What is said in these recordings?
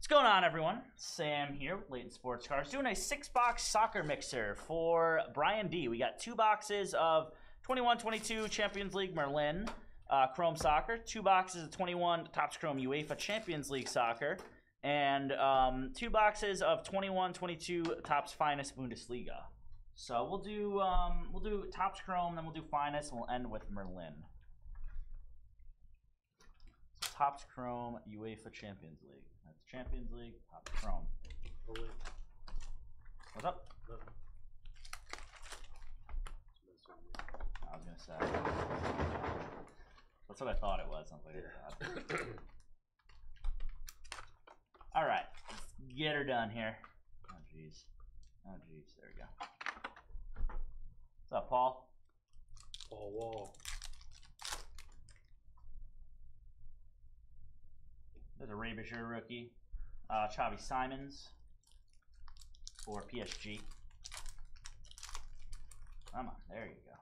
What's going on, everyone? Sam here with Layton Sports Cards, doing a six-box soccer mixer for Brian D. We got two boxes of 21-22 Champions League Merlin uh, Chrome Soccer, two boxes of 21 Topps Chrome UEFA Champions League Soccer, and um, two boxes of 21-22 Topps Finest Bundesliga. So we'll do um, we'll do Topps Chrome, then we'll do Finest, and we'll end with Merlin. Topps Chrome UEFA Champions League. That's Champions League, Topps Chrome. Oh, wait. What's up? Nothing. It's messing with I was gonna say. That's what I thought it was. I was like, "God." All right, let's get her done here. Oh jeez. Oh jeez. There we go. What's up, Paul? Paul Wall. There's a Ray rookie. Uh, Xavi Simons for PSG. Come on, there you go.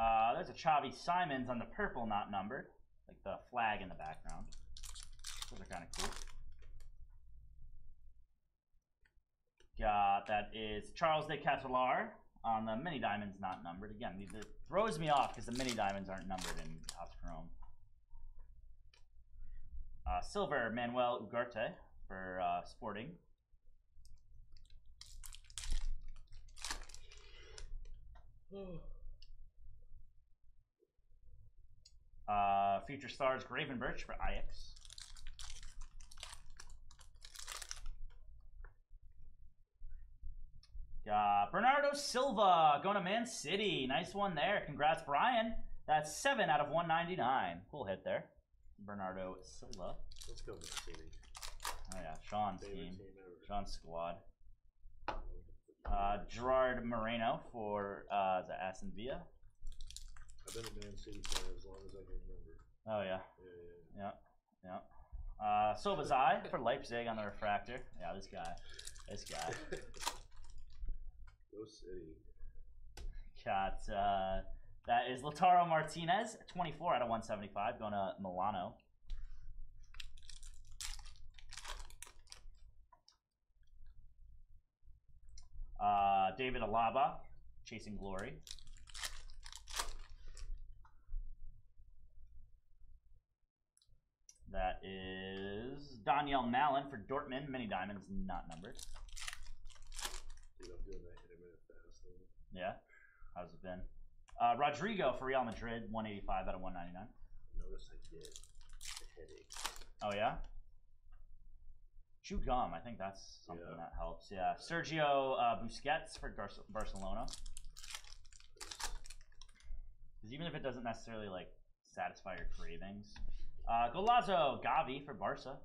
Uh, there's a Xavi Simons on the purple, not numbered, like the flag in the background. Those are kind of cool. Got that is Charles De Ketelaere on the mini diamonds, not numbered. Again, it throws me off because the mini diamonds aren't numbered in Topps Chrome. Uh, silver Manuel Ugarte for uh, Sporting. Uh, Future Stars Gravenberch for Ajax. Got Bernardo Silva going to Man City. Nice one there. Congrats, Brian. That's 7 out of 199. Cool hit there. Bernardo Silva. Let's go Mancini. Oh, yeah. Sean's Favorite team. team ever. Sean's squad. Uh, Gerard Moreno for uh, the Aston Villa. I've been a Man City fan as long as I can remember. Oh, yeah. Yeah, Yeah, yeah. Uh, Szoboszlai for Leipzig on the refractor. Yeah, this guy. This guy. yeah. Go City. Got uh, that is Lautaro Martinez, 24 out of 175, going to Milano. Uh, David Alaba, chasing glory. That is Donyell Malen for Dortmund, mini diamonds, not numbered. Dude, I'm doing that intermittent fasting. Yeah. How's it been? Uh, Rodrigo for Real Madrid, 185 out of 199. Notice I get a headache. Oh, yeah? Chew gum. I think that's something Yeah. that helps. Yeah. Sergio uh, Busquets for Gar- Barcelona. Because even if it doesn't necessarily like satisfy your cravings. Uh, Golazo Gavi for Barca.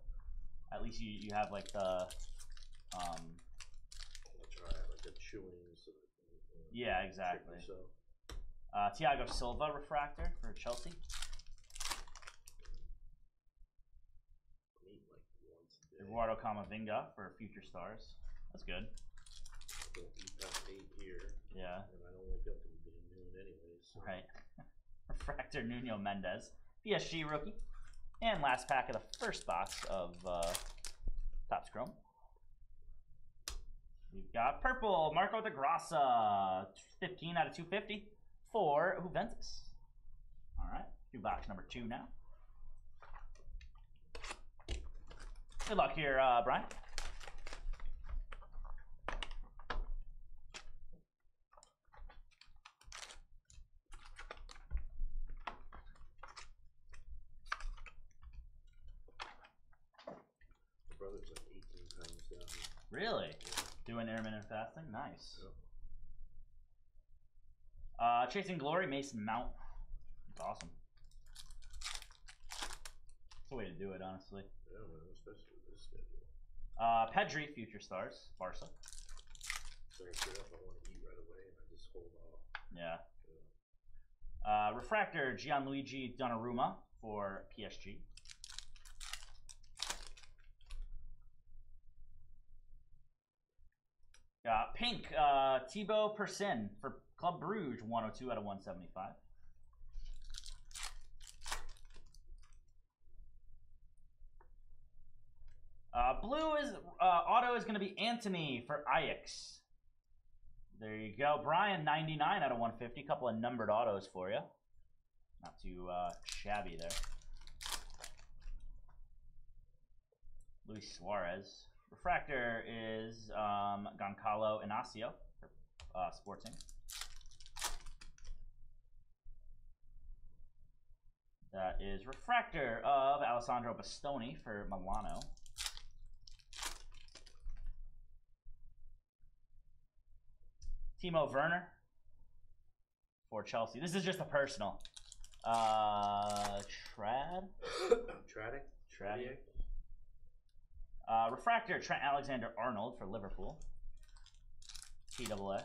At least you, you have like the. Um, I'll try like a chewing so that you Yeah, exactly. Uh, Thiago Silva refractor for Chelsea. I eat like once a day. Eduardo Camavinga for Future Stars. That's good. I don't eat past eight here, Yeah. and I don't wake up until noon anyways. So. Right. Refractor Nuno Mendes, PSG rookie. And last pack of the first box of uh, Topps Chrome. We've got purple Marco de Grassa, 15 out of 250 for Juventus. All right, do box number two now. Good luck here, uh, Brian. My brother's like 18 pounds down. Really? Doing intermittent fasting? Nice. Yep. Uh, Chasing Glory, Mason Mount. It's awesome. It's a way to do it, honestly. Yeah, man, especially with this schedule. Uh, Pedri, Future Stars, Barca. So I get up, I want to eat right away, and I just hold off. Yeah. Yeah. Uh, Refractor, Gianluigi Donnarumma for PSG. Got pink, uh, Thibaut Persin for Club Bruges, 102 out of 175. blue is uh, auto is going to be Antony for Ajax. There you go, Brian. 99 out of 150. A couple of numbered autos for you. Not too uh, shabby there. Luis Suarez. Refractor is um, Goncalo Inacio for uh, Sporting. That is Refractor of Alessandro Bastoni for Milano. Timo Werner for Chelsea. This is just a personal. Uh, Trad? Tradic? Tradic. Uh, Refractor, Trent Alexander Arnold for Liverpool. TAA.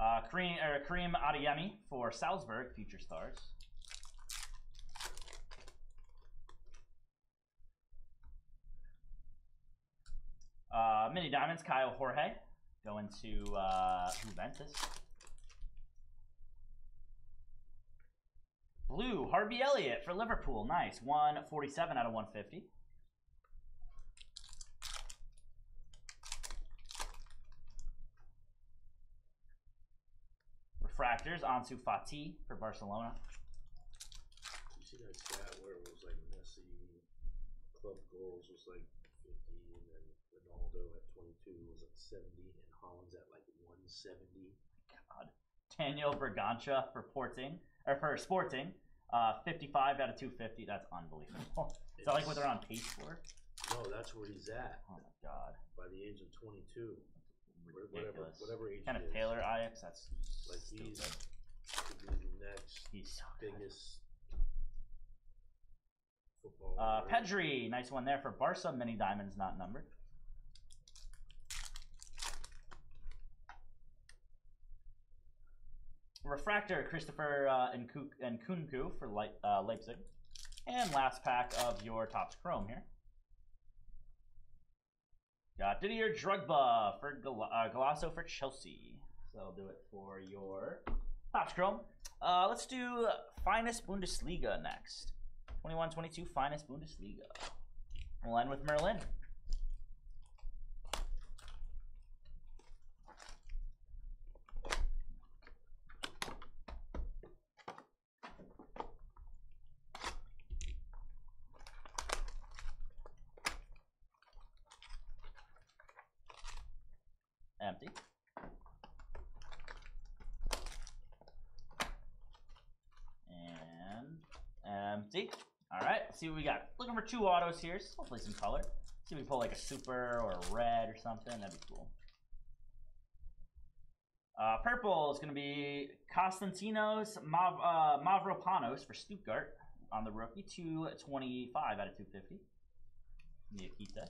Uh, Karim, er, Karim Adeyemi for Salzburg, Future Stars. Uh, Mini Diamonds, Kaio Jorge going to uh, Juventus. Blue, Harvey Elliott for Liverpool. Nice. 147 out of 150. Refractors, Ansu Fati for Barcelona. You see that stat where it was like Messi club goals was like 50, and then Ronaldo at 22 was at 70, and Haaland's at like 170. God. Daniel Bragança for Porting, or for Sporting. Uh, 55 out of 250. That's unbelievable. Is that like what they're on pace for? No, that's where he's at Oh my god. by the age of 22. Whatever, Ridiculous. whatever age Kenneth he is. Taylor, Ajax. That's Like stupid. he's could be the next He's so good. biggest football. Uh. Pedri, nice one there for Barca. Mini diamonds not numbered. Refractor, Christopher uh, Nku- Nkunku for Lei- uh, Leipzig. And last pack of your Topps Chrome here. Got Didier Drogba for Gal- uh, Golazo for Chelsea. So I'll do it for your Topps Chrome. Uh, let's do Finest Bundesliga next. 21 22 finest Bundesliga. We'll end with Merlin. Empty. And empty. All right, see what we got. Looking for two autos here. so Hopefully some color. See if we pull like a super or a red or something. That'd be cool. Uh, purple is going to be Constantinos Mav- uh, Mavropanos for Stuttgart on the rookie. 225 out of 250. Nikita.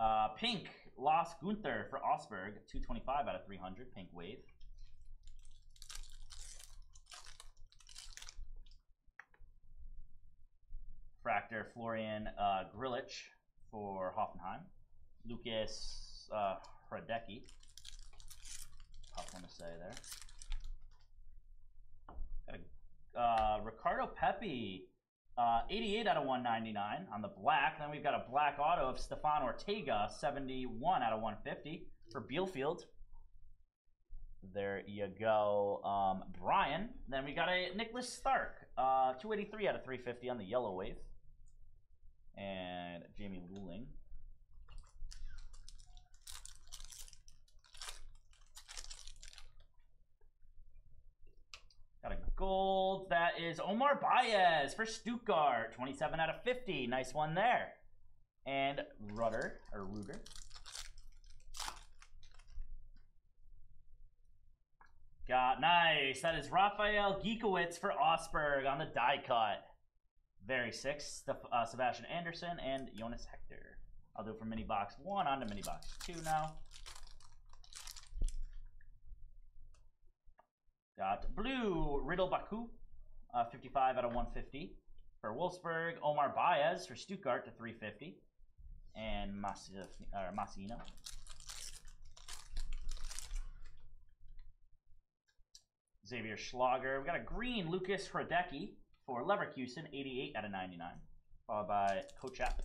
Uh, pink, Los Gunther for Osberg, 225 out of 300. Pink wave. Fractor Florian uh, Grillitsch for Hoffenheim. Lucas uh, Hradecky. Tough one to say there. A, uh, Ricardo Pepi, uh, 88 out of 199 on the black. Then we've got a black auto of Stefan Ortega, 71 out of 150 for Bielefeld. There you go, um, Brian. Then we got a Nicholas Stark, uh, 283 out of 350 on the yellow wave. And Jamie Leweling. Got a gold. That is Omar Baez for Stuttgart. 27 out of 50. Nice one there. And Rudder, or Ruger. Got nice. That is Raphael Gikiewicz for Augsburg on the die cut. Very. Steph, uh, Sebastian Andersson and Jonas Hector. I'll do it for mini box one on to mini box two now. Got blue Ridle Baku, uh, 55 out of 150 for Wolfsburg. Omar Baez for Stuttgart to 350, and uh, Masino. Xavier Schlager. We got a green Lucas Hradecky for Leverkusen, 88 out of 99. Followed by Coach App.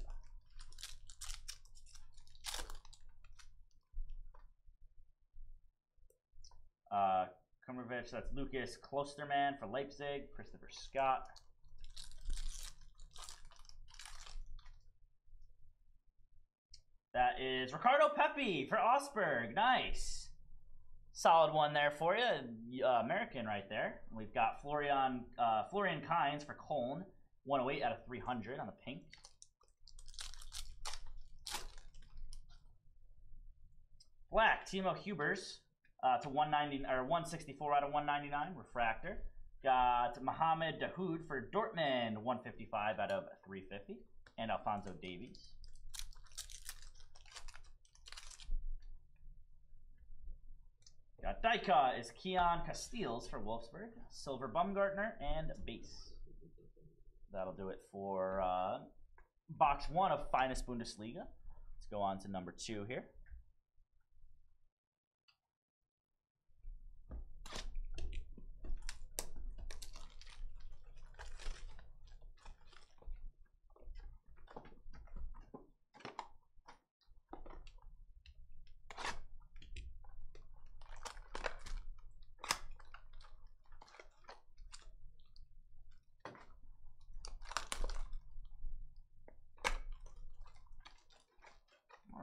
Uh, Kumrovich, that's Lucas Klostermann for Leipzig. Christopher Scott. That is Ricardo Pepi for Augsburg. Nice. Solid one there for you. Uh, American right there. We've got Florian uh, Florian Kainz for Cologne. 108 out of 300 on the pink. Black, Timo Hubers uh, to 190 or 164 out of 199 refractor. Got Mohamed Dahoud for Dortmund, 155 out of 350, and Alphonso Davies. Got Daika is Koen Casteels for Wolfsburg, Silver Baumgartner, and base. That'll do it for uh, box one of Finest Bundesliga. Let's go on to number two here.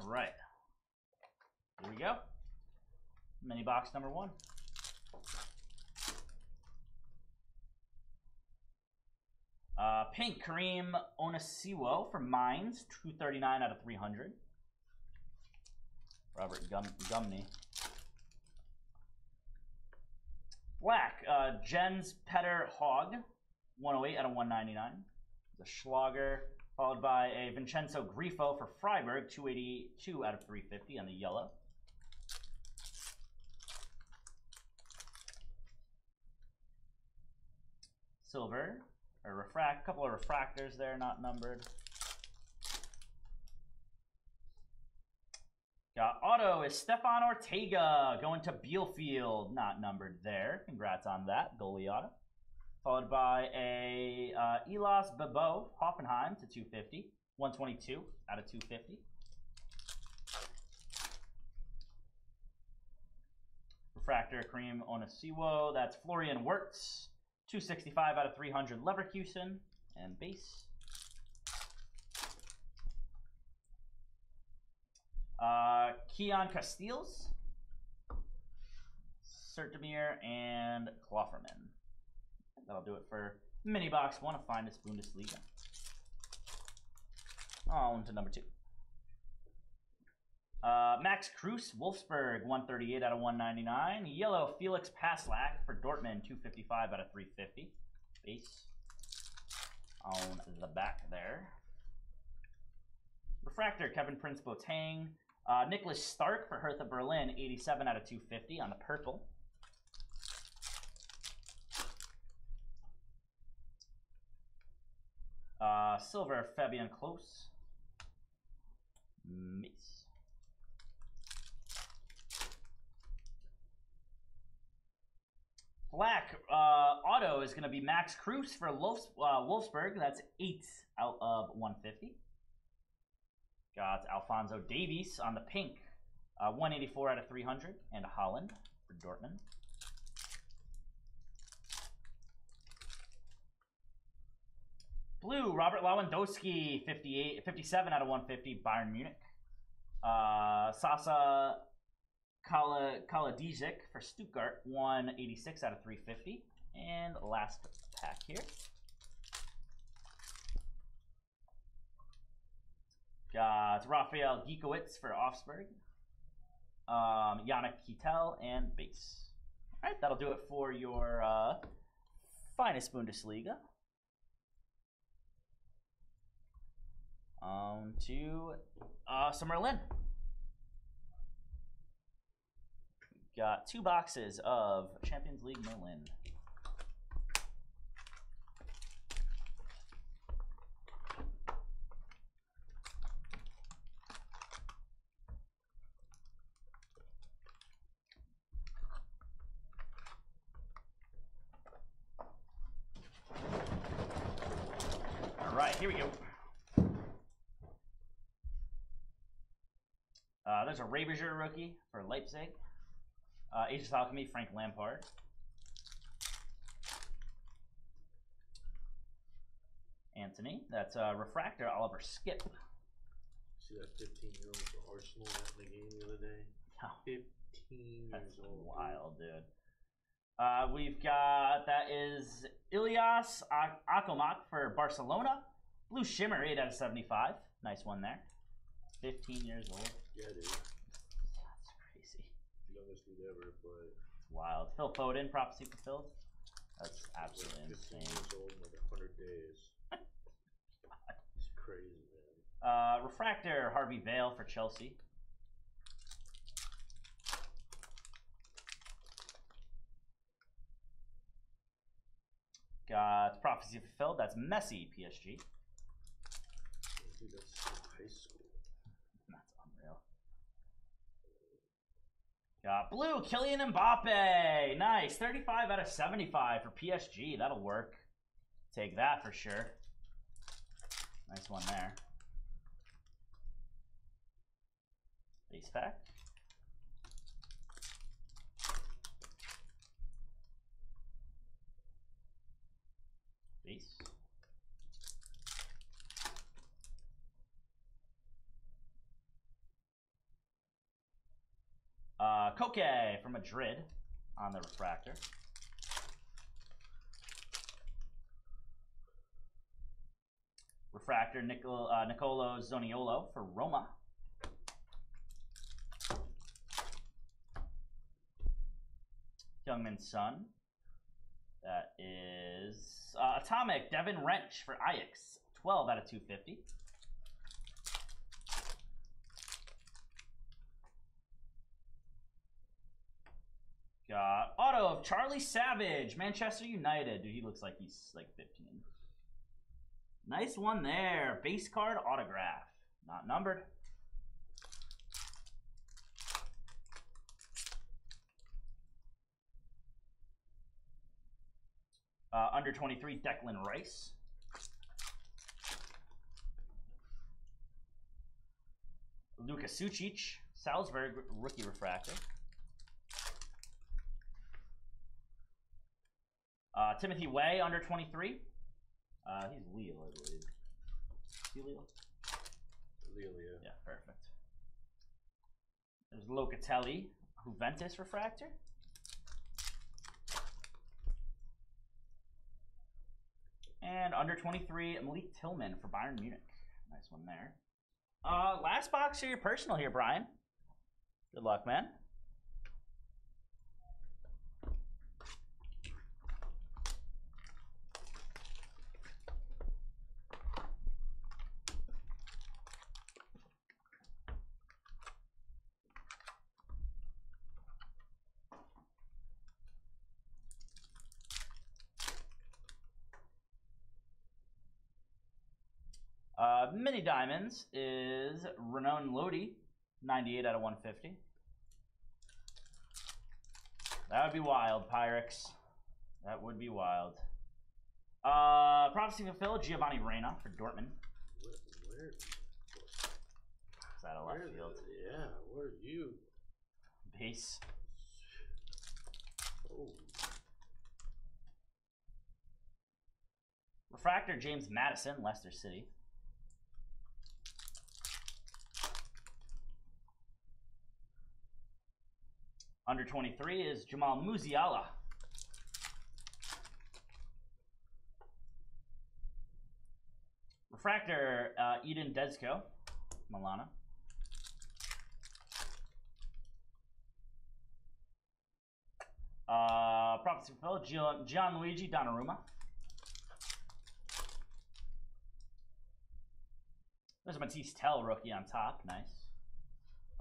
Right. Here we go. Mini box number one. Uh, pink Karim Onisiwo for Mainz, 239 out of 300. Robert Gum- Gumney. Black, uh, Jens Petter Hauge, 108 out of 199. The Schlager, followed by a Vincenzo Grifo for Freiburg, 282 out of 350 on the yellow. Silver, or refract, couple of refractors there, not numbered. Got auto is Stefan Ortega going to Bielefeld, not numbered there. Congrats on that, goalie auto. Followed by a uh, Elas Bebou Hoffenheim to 250, 122 out of 250. Refractor Cream Onisiwo, that's Florian Wirtz, 265 out of 300 Leverkusen, and base. Uh, Koen Casteels, Sertemir, and Klofferman. That'll do it for mini box one of finest Bundesliga. On to number two. Uh, Max Kruse, Wolfsburg, 138 out of 199. Yellow Felix Passlack for Dortmund, 255 out of 350. Base on the back there. Refractor, Kevin Prince Boateng. Uh, Nicholas Stark for Hertha Berlin, 87 out of 250 on the purple. Uh, silver, Fabian Klos. Mace. Black uh, auto is going to be Max Kruse for Wolfs- uh, Wolfsburg. That's 8 out of 150. Got Alphonso Davies on the pink. Uh, 184 out of 300. And Haaland for Dortmund. Blue, Robert Lewandowski, 58, 57 out of 150, Bayern Munich. Uh, Sasa Kala Kalajdzic for Stuttgart, 186 out of 350. And last pack here. Got Rafael Gikiewicz for Augsburg. Um, Yannick and base. All right, that'll do it for your uh, finest Bundesliga. On to uh, Summerlin. Got two boxes of Champions League Merlin. right, here we go. Rabiger rookie for Leipzig. Uh, Aegis Alchemy, Frank Lampard. Anthony. That's uh, Refractor, Oliver Skipp. See that 15 year old for Arsenal in the game the other day? Oh, 15 that's years old. dude. wild, dude. Uh, we've got that is Ilias Ak- Akhomach for Barcelona. Blue Shimmer, 8 out of 75. Nice one there. 15 years old. Yeah, dude. That's crazy. Youngest dude ever to play. It's wild. Phil Foden, prophecy fulfilled. That's absolutely Like 15 insane. years old in like 100 days. it's crazy, man. Uh, Refractor, Harvey Vale for Chelsea. Got prophecy fulfilled. That's Messi, PSG. Dude, that's high school. That's unreal. Got blue, Kylian Mbappe. Nice. 35 out of 75 for PSG. That'll work. Take that for sure. Nice one there. Base pack. Base. Uh, Koke from Madrid on the refractor. Refractor Nicol- uh, Nicolo Zaniolo for Roma. Youngman's son. That is uh, Atomic Devyne Rensch for Ajax. 12 out of 250. Got auto of Charlie Savage, Manchester United. Dude, he looks like he's like 15. Nice one there. Base card autograph. Not numbered. Uh, under 23, Declan Rice. Luka Sucic, Salzburg rookie refractor. Timothy Weah, under 23. Uh, he's Leo, I believe. Is he Leo? Lelia. Yeah, perfect. There's Locatelli, Juventus refractor. And under 23, Malik Tillman for Bayern Munich. Nice one there. Uh, last box of your personal here, Brian. Good luck, man. Diamonds is Renan Lodi, 98 out of 150. That would be wild, Pyrex. That would be wild. Uh, prophecy fulfilled, Giovanni Reyna for Dortmund. Where, where, Is that a left field? the- yeah, where are you? Base. Oh, Refractor, James Maddison, Leicester City. Under 23 is Jamal Musiala. Refractor, uh, Edin Dzeko, Milana. Uh, Prophecy Fulfilled, Gian- Gianluigi Donnarumma. There's a Mathys Tel rookie on top. Nice.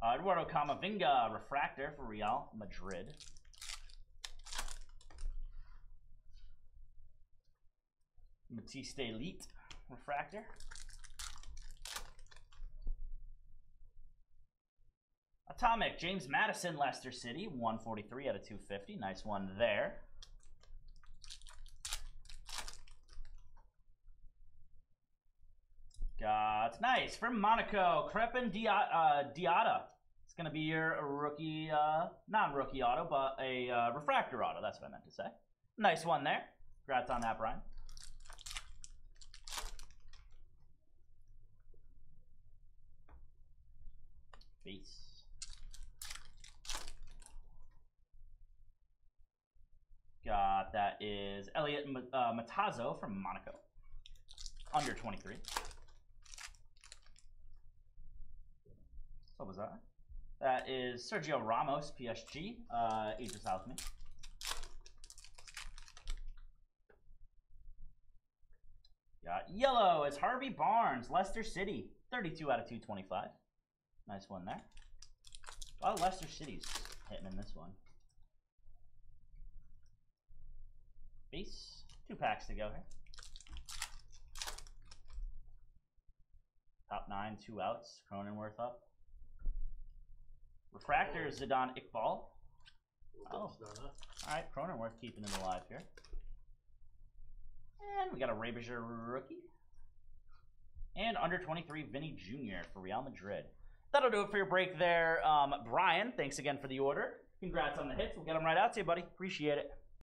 Uh, Eduardo Camavinga refractor for Real Madrid. Matisse Elite refractor. Atomic James Maddison Leicester City 143 out of 250. Nice one there. Nice. From Monaco, Krépin Dia- uh, Diatta. It's going to be your rookie, uh, non rookie auto, but a uh, refractor auto. That's what I meant to say. Nice one there. Congrats on that, Brian. Base. Got that is Elliot uh, Matazo from Monaco. Under 23. What was that? That is Sergio Ramos, PSG, uh, Aegis Alchemy. Got yellow is Harvey Barnes, Leicester City, 32 out of 225. Nice one there. A lot of Leicester Cities hitting in this one. Base, two packs to go here. Top nine, two outs. Cronenworth up. Refractor, Zidane Iqbal. Oh. It's not up. All right, Cronenworth keeping him alive here. And we got a Rabiger rookie. And under 23, Vinny Jr. for Real Madrid. That'll do it for your break there. Um, Brian, thanks again for the order. Congrats on the hits. We'll get them right out to you, buddy. Appreciate it.